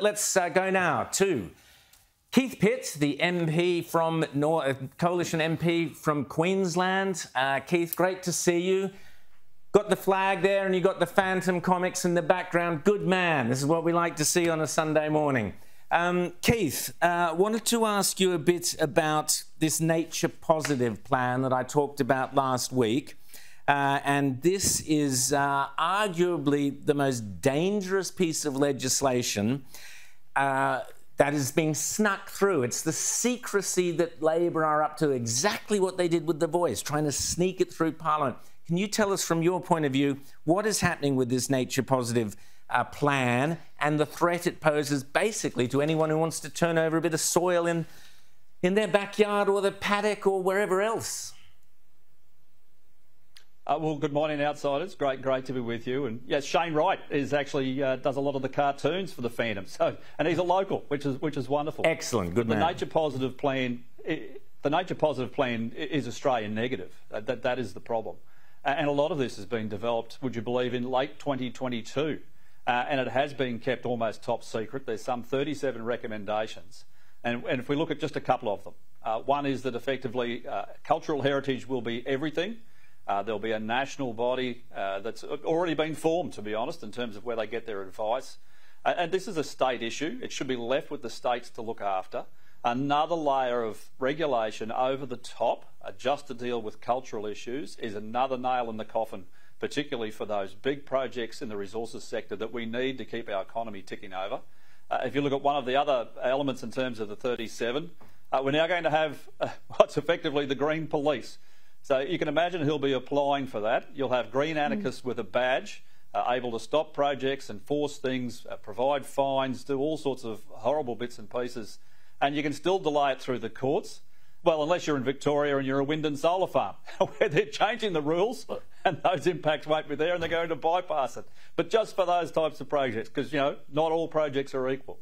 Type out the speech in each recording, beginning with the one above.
Let's uh, go now to Keith Pitt, the MP from Nor- uh, Coalition MP from Queensland. Uh, Keith, great to see you. Got the flag there and you got the Phantom comics in the background. Good man. This is what we like to see on a Sunday morning. Um, Keith, uh, wanted to ask you a bit about this nature positive plan that I talked about last week. Uh, and this is uh, arguably the most dangerous piece of legislation uh, that is being snuck through. It's the secrecy that Labor are up to, exactly what they did with the voice, trying to sneak it through Parliament. Can you tell us from your point of view what is happening with this nature positive uh, plan and the threat it poses basically to anyone who wants to turn over a bit of soil in, in their backyard or the paddock or wherever else? Uh, well, good morning, outsiders. Great, great to be with you. And yes, Shane Wright is actually uh, does a lot of the cartoons for the Phantom. So, and he's a local, which is which is wonderful. Excellent, good the man. The Nature Positive plan, the Nature Positive plan is Australian negative. That, that that is the problem, and a lot of this has been developed. Would you believe in late 2022, uh, and it has been kept almost top secret. There's some 37 recommendations, and, and if we look at just a couple of them, uh, one is that effectively uh, cultural heritage will be everything. Uh, there'll be a national body uh, that's already been formed, to be honest, in terms of where they get their advice. Uh, and this is a state issue. It should be left with the states to look after. Another layer of regulation over the top, uh, just to deal with cultural issues, is another nail in the coffin, particularly for those big projects in the resources sector that we need to keep our economy ticking over. Uh, if you look at one of the other elements in terms of the 37, uh, we're now going to have what's effectively the green police. So you can imagine he'll be applying for that. You'll have green anarchists mm. with a badge, uh, able to stop projects, and force things, uh, provide fines, do all sorts of horrible bits and pieces. And you can still delay it through the courts. Well, unless you're in Victoria and you're a wind and solar farm, where they're changing the rules and those impacts won't be there and they're going to bypass it. But just for those types of projects, because, you know, not all projects are equal.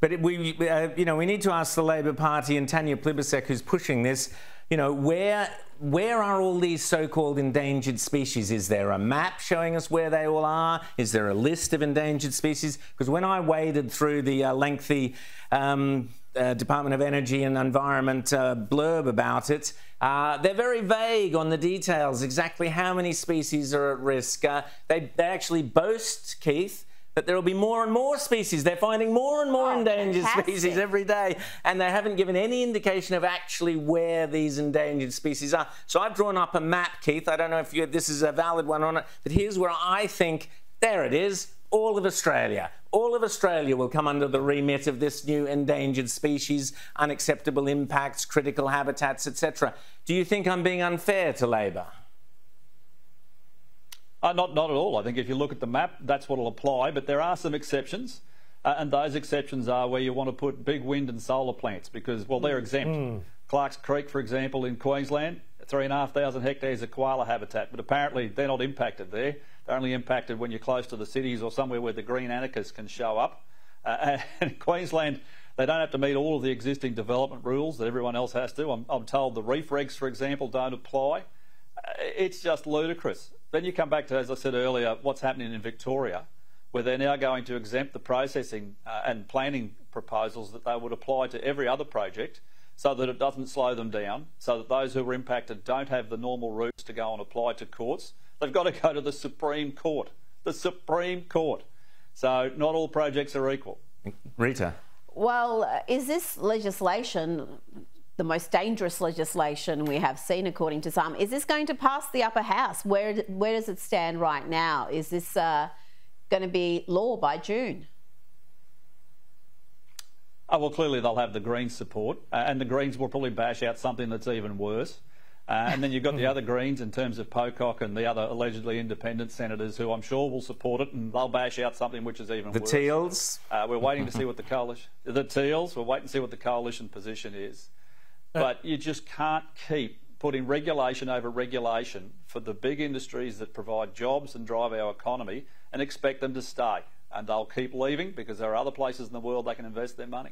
But we, uh, you know, we need to ask the Labor Party and Tanya Plibersek, who's pushing this, you know, where where are all these so-called endangered species? Is there a map showing us where they all are? Is there a list of endangered species? Because when I waded through the uh, lengthy um, uh, Department of Energy and Environment uh, blurb about it, uh, they're very vague on the details, exactly how many species are at risk. Uh, they, they actually boast, Keith, that there will be more and more species. They're finding more and more oh, endangered fantastic. species every day, and they haven't given any indication of actually where these endangered species are. So I've drawn up a map, Keith. I don't know if you, this is a valid one or not, but here's where I think, there it is, all of Australia. All of Australia will come under the remit of this new endangered species, unacceptable impacts, critical habitats, etc. Do you think I'm being unfair to Labor? Uh, not, not at all. I think if you look at the map, that's what will apply, but there are some exceptions. Uh, and those exceptions are where you want to put big wind and solar plants because, well, they're exempt. Mm. Clark's Creek, for example, in Queensland, 3,500 hectares of koala habitat, but apparently they're not impacted there. They're only impacted when you're close to the cities or somewhere where the green anarchists can show up. Uh, and Queensland, they don't have to meet all of the existing development rules that everyone else has to. I'm, I'm told the reef regs, for example, don't apply. Uh, it's just ludicrous. Then you come back to, as I said earlier, what's happening in Victoria, where they're now going to exempt the processing uh, and planning proposals that they would apply to every other project so that it doesn't slow them down, so that those who are impacted don't have the normal routes to go and apply to courts. They've got to go to the Supreme Court. The Supreme Court. So not all projects are equal. Rita. Well, uh, is this legislation the most dangerous legislation we have seen, according to some. Is this going to pass the upper house? Where, where does it stand right now? Is this uh, going to be law by June? Oh, well, clearly they'll have the Greens support, uh, and the Greens will probably bash out something that's even worse. Uh, and then you've got the other Greens in terms of Pocock and the other allegedly independent senators who I'm sure will support it, and they'll bash out something which is even the worse. The Teals? Uh, we're waiting to see what the coalition... The Teals, we're waiting to see what the coalition position is. But you just can't keep putting regulation over regulation for the big industries that provide jobs and drive our economy and expect them to stay. And they'll keep leaving because there are other places in the world they can invest their money.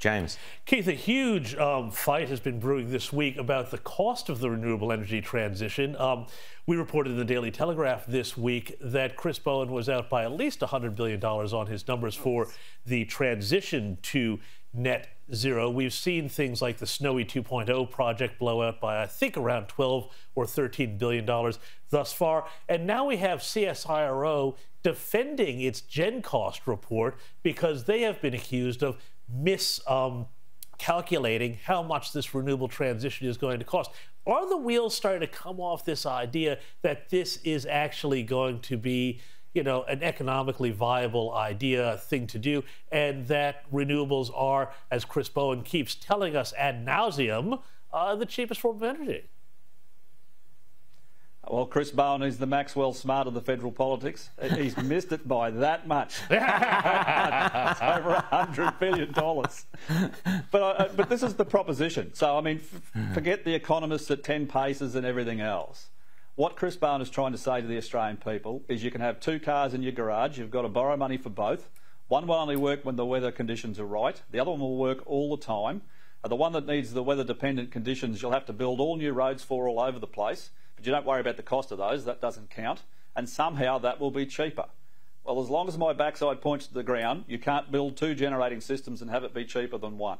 James. Keith, a huge um, fight has been brewing this week about the cost of the renewable energy transition. Um, we reported in the Daily Telegraph this week that Chris Bowen was out by at least $100 billion on his numbers for the transition to net zero. We've seen things like the Snowy 2.0 project blow out by, I think, around 12 or 13 billion dollars thus far. And now we have CSIRO defending its GenCost report because they have been accused of miscalculating um, how much this renewable transition is going to cost. Are the wheels starting to come off this idea that this is actually going to be, you know, an economically viable idea thing to do, and that renewables are, as Chris Bowen keeps telling us ad nauseum, uh, the cheapest form of energy? Well, Chris Bowen is the Maxwell Smart of the federal politics. He's missed it by that much. it's over $100 billion. But, uh, but this is the proposition. So, I mean, forget the economists at 10 paces and everything else. What Chris Bowen is trying to say to the Australian people is you can have two cars in your garage, you've got to borrow money for both. One will only work when the weather conditions are right, the other one will work all the time. Uh, the one that needs the weather dependent conditions, you'll have to build all new roads for all over the place. But you don't worry about the cost of those, that doesn't count. And somehow that will be cheaper. Well, as long as my backside points to the ground, you can't build two generating systems and have it be cheaper than one.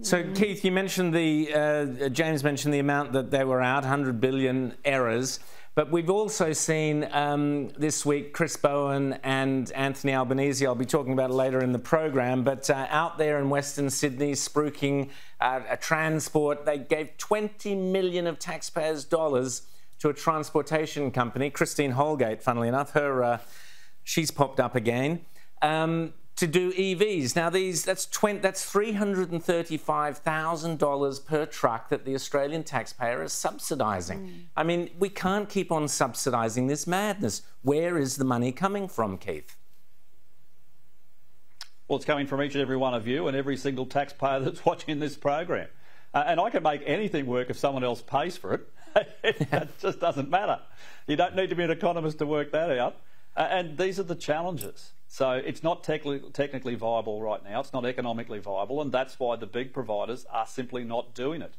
So, Keith, you mentioned the, uh, James mentioned the amount that they were out, 100 billion errors. But we've also seen um, this week Chris Bowen and Anthony Albanese. I'll be talking about it later in the program. But uh, out there in Western Sydney, spruiking uh, a transport, they gave 20 million of taxpayers' dollars to a transportation company, Christine Holgate. Funnily enough, her uh, she's popped up again. Um, to do EVs. Now, these that's 20, that's $335,000 per truck that the Australian taxpayer is subsidising. Mm. I mean, we can't keep on subsidising this madness. Where is the money coming from, Keith? Well, it's coming from each and every one of you and every single taxpayer that's watching this program. Uh, and I can make anything work if someone else pays for it. it just doesn't matter. You don't need to be an economist to work that out. And these are the challenges. So it's not technically viable right now. It's not economically viable, and that's why the big providers are simply not doing it.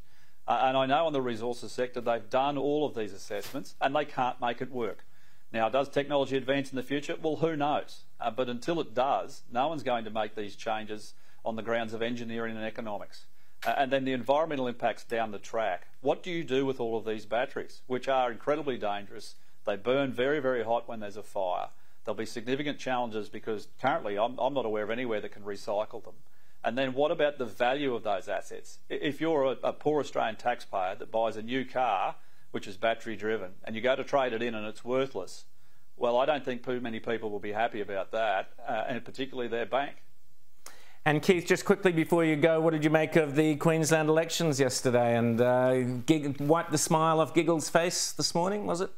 Uh, and I know in the resources sector they've done all of these assessments and they can't make it work. Now, does technology advance in the future? Well, who knows? Uh, but until it does, no one's going to make these changes on the grounds of engineering and economics. Uh, and then the environmental impacts down the track. What do you do with all of these batteries, which are incredibly dangerous? They burn very, very hot when there's a fire. There'll be significant challenges because currently I'm, I'm not aware of anywhere that can recycle them. And then what about the value of those assets? If you're a, a, poor Australian taxpayer that buys a new car, which is battery driven, and you go to trade it in and it's worthless, well, I don't think too many people will be happy about that, uh, and particularly their bank. And Keith, just quickly before you go, what did you make of the Queensland elections yesterday? And uh, wipe the smile off Giggles' face this morning, was it?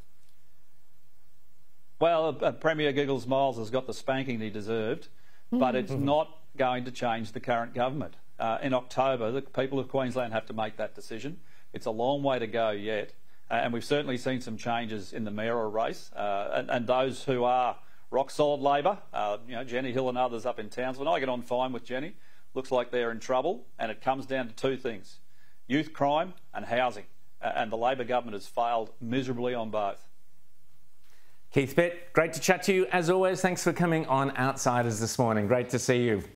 Well, uh, Premier Giggles Miles has got the spanking he deserved, but it's mm-hmm. not going to change the current government. Uh, in October, the people of Queensland have to make that decision. It's a long way to go yet, uh, and we've certainly seen some changes in the mayoral race, uh, and, and, those who are rock solid Labor, uh, you know, Jenny Hill and others up in Townsville. I get on fine with Jenny. Looks like they're in trouble, and it comes down to two things: youth crime and housing. and the Labor government has failed miserably on both. Keith Pitt, great to chat to you as always. Thanks for coming on Outsiders this morning. Great to see you.